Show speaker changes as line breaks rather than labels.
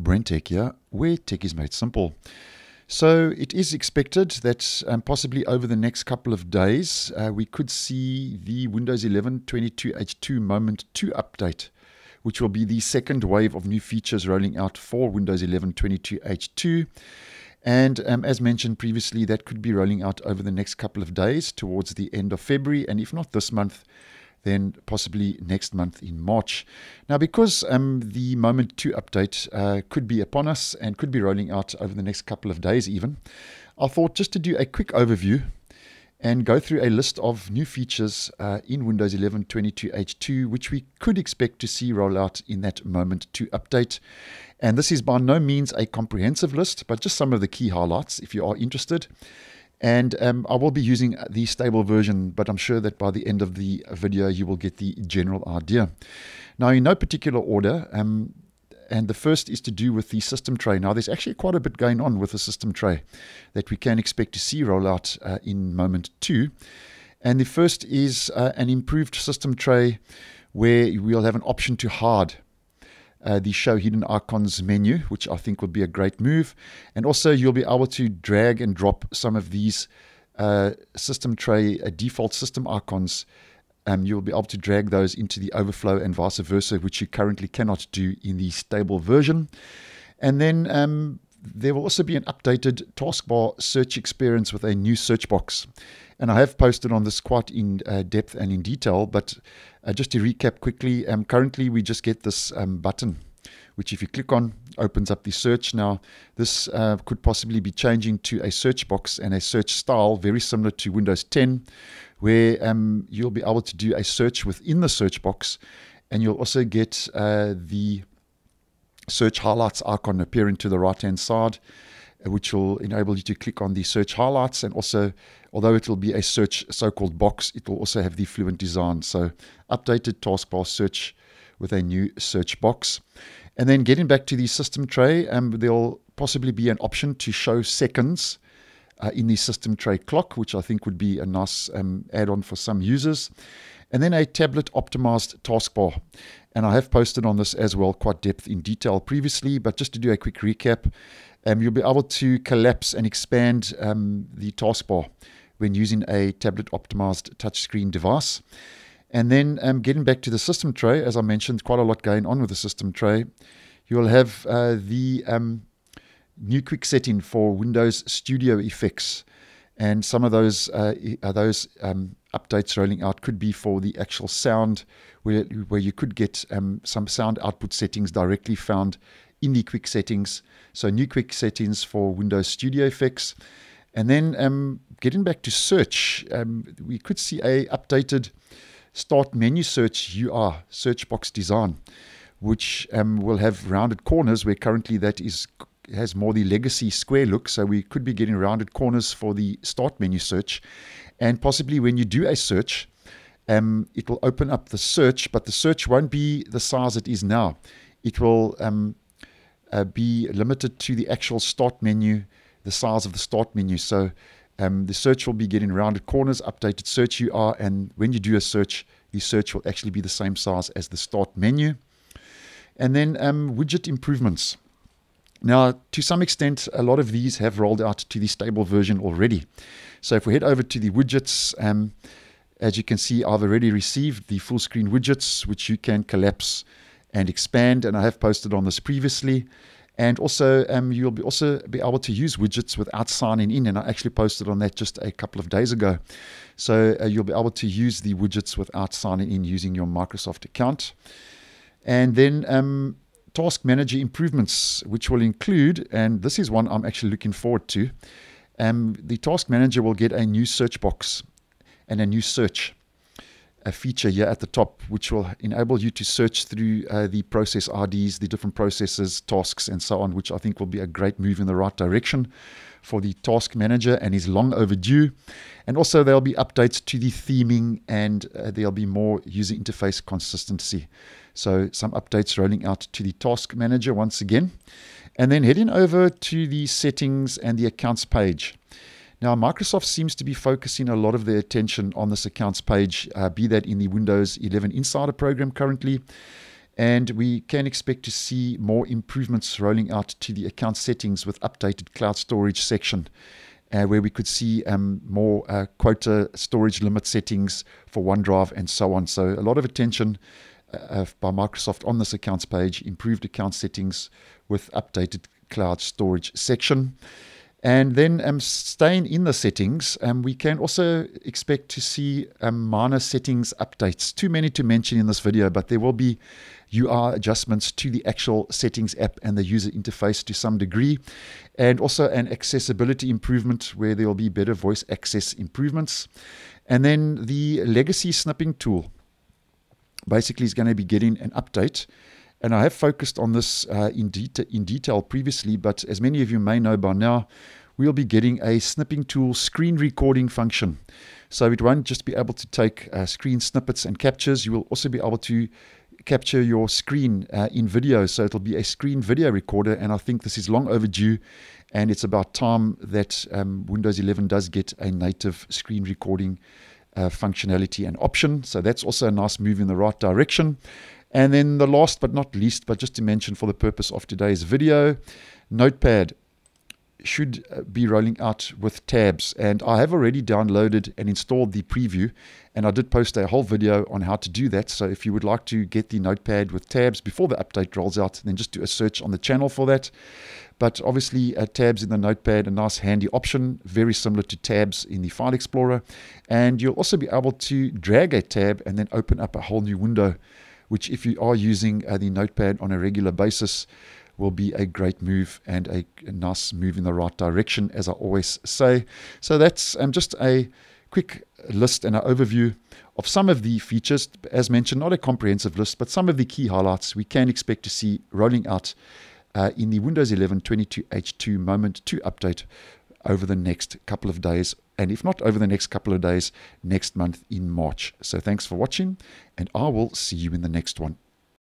Brentech here, where tech is made simple. So it is expected that um, possibly over the next couple of days, uh, we could see the Windows 11 22H2 Moment 2 update, which will be the second wave of new features rolling out for Windows 11 22H2. And um, as mentioned previously, that could be rolling out over the next couple of days towards the end of February, and if not this month, then possibly next month in March. Now, because um, the Moment 2 update uh, could be upon us and could be rolling out over the next couple of days, even, I thought just to do a quick overview and go through a list of new features uh, in Windows 11 22H2, which we could expect to see roll out in that Moment 2 update. And this is by no means a comprehensive list, but just some of the key highlights if you are interested. And um, I will be using the stable version, but I'm sure that by the end of the video, you will get the general idea. Now, in no particular order, um, and the first is to do with the system tray. Now, there's actually quite a bit going on with the system tray that we can expect to see roll out uh, in moment two. And the first is uh, an improved system tray where we'll have an option to hide uh, the show hidden icons menu, which I think would be a great move. And also, you'll be able to drag and drop some of these uh, system tray uh, default system icons. Um, you'll be able to drag those into the overflow and vice versa, which you currently cannot do in the stable version. And then um, there will also be an updated taskbar search experience with a new search box. And I have posted on this quite in uh, depth and in detail, but uh, just to recap quickly, um, currently we just get this um, button, which if you click on, opens up the search. Now, this uh, could possibly be changing to a search box and a search style very similar to Windows 10, where um, you'll be able to do a search within the search box, and you'll also get uh, the search highlights icon appearing to the right hand side, uh, which will enable you to click on the search highlights. And also, although it will be a search so called box, it will also have the fluent design. So, updated taskbar search with a new search box. And then getting back to the system tray, um, there'll possibly be an option to show seconds. Uh, in the system tray clock, which I think would be a nice um, add on for some users. And then a tablet optimized taskbar. And I have posted on this as well, quite depth in detail previously, but just to do a quick recap, um, you'll be able to collapse and expand um, the taskbar when using a tablet optimized touchscreen device. And then um, getting back to the system tray, as I mentioned, quite a lot going on with the system tray. You'll have uh, the um, new quick setting for Windows Studio effects. And some of those uh, those um, updates rolling out could be for the actual sound, where, where you could get um, some sound output settings directly found in the quick settings. So, new quick settings for Windows Studio effects. And then um, getting back to search, um, we could see a updated start menu search UI, search box design, which um, will have rounded corners where currently that is has more the legacy square look. So we could be getting rounded corners for the start menu search. And possibly when you do a search, um, it will open up the search, but the search won't be the size it is now. It will um, uh, be limited to the actual start menu, the size of the start menu. So um, the search will be getting rounded corners, updated search UI, and when you do a search, the search will actually be the same size as the start menu. And then um, widget improvements. Now, to some extent, a lot of these have rolled out to the stable version already. So if we head over to the widgets, um, as you can see, I've already received the full screen widgets, which you can collapse and expand. And I have posted on this previously. And also, um, you'll be also be able to use widgets without signing in. And I actually posted on that just a couple of days ago. So uh, you'll be able to use the widgets without signing in using your Microsoft account. And then um, task manager improvements, which will include, and this is one I'm actually looking forward to. Um, the task manager will get a new search box and a new search a feature here at the top, which will enable you to search through uh, the process IDs, the different processes, tasks, and so on, which I think will be a great move in the right direction for the task manager and is long overdue. And also, there'll be updates to the theming and uh, there'll be more user interface consistency. So, some updates rolling out to the task manager once again. And then heading over to the settings and the accounts page. Now, Microsoft seems to be focusing a lot of their attention on this accounts page, uh, be that in the Windows 11 Insider program currently. And we can expect to see more improvements rolling out to the account settings with updated cloud storage section. Uh, where we could see um, more uh, quota storage limit settings for OneDrive and so on. So, a lot of attention uh, by Microsoft on this accounts page, improved account settings with updated cloud storage section. And then um, staying in the settings, um, we can also expect to see um, minor settings updates. Too many to mention in this video, but there will be UI adjustments to the actual settings app and the user interface to some degree. And also an accessibility improvement where there will be better voice access improvements. And then the legacy snipping tool basically is going to be getting an update. And I have focused on this uh, in, in detail previously, but as many of you may know by now, we'll be getting a snipping tool screen recording function. So it won't just be able to take uh, screen snippets and captures, you will also be able to capture your screen uh, in video. So it'll be a screen video recorder, and I think this is long overdue. And it's about time that um, Windows 11 does get a native screen recording uh, functionality and option. So that's also a nice move in the right direction. And then the last but not least, but just to mention for the purpose of today's video, Notepad should uh, be rolling out with tabs. And I have already downloaded and installed the preview, and I did post a whole video on how to do that. So if you would like to get the notepad with tabs before the update rolls out, then just do a search on the channel for that. But obviously, uh, tabs in the notepad, a nice handy option, very similar to tabs in the File Explorer. And you'll also be able to drag a tab and then open up a whole new window, which, if you are using uh, the notepad on a regular basis, will be a great move and a, nice move in the right direction, as I always say. So that's um, just a quick list and an overview of some of the features. As mentioned, not a comprehensive list, but some of the key highlights we can expect to see rolling out uh, in the Windows 11 22H2 Moment 2 update over the next couple of days, and if not over the next couple of days, next month in March. So thanks for watching, and I will see you in the next one.